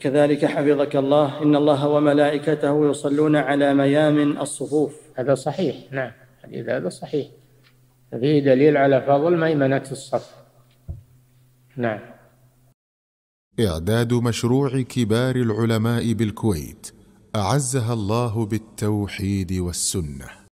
وكذلك حفظك الله. إن الله وملائكته يصلون على ميامن الصفوف. هذا صحيح. نعم. حديث هذا صحيح. فيه دليل على فضل ميمنة الصف. نعم. إعداد مشروع كبار العلماء بالكويت. أعزها الله بالتوحيد والسنة.